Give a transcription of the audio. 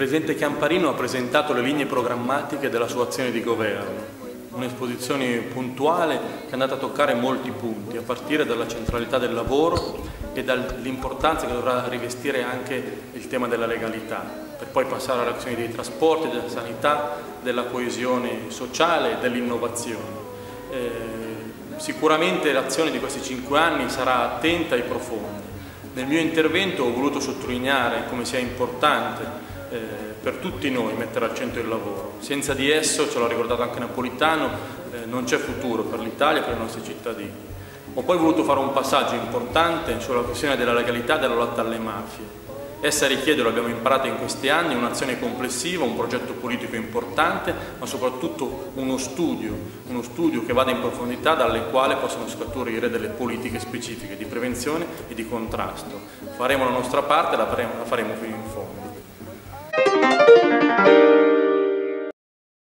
Presidente Chiamparino ha presentato le linee programmatiche della sua azione di governo, un'esposizione puntuale che è andata a toccare molti punti, a partire dalla centralità del lavoro e dall'importanza che dovrà rivestire anche il tema della legalità, per poi passare alle azioni dei trasporti, della sanità, della coesione sociale e dell'innovazione. Eh, sicuramente l'azione di questi cinque anni sarà attenta e profonda. Nel mio intervento ho voluto sottolineare come sia importante eh, per tutti noi mettere al centro il lavoro. Senza di esso, ce l'ha ricordato anche Napolitano, eh, non c'è futuro per l'Italia e per i nostri cittadini. Ho poi voluto fare un passaggio importante sulla questione della legalità e della lotta alle mafie. Essa richiede, lo abbiamo imparato in questi anni, un'azione complessiva, un progetto politico importante, ma soprattutto uno studio, uno studio che vada in profondità dalle quali possono scaturire delle politiche specifiche di prevenzione e di contrasto. Faremo la nostra parte e la faremo fino in fondo.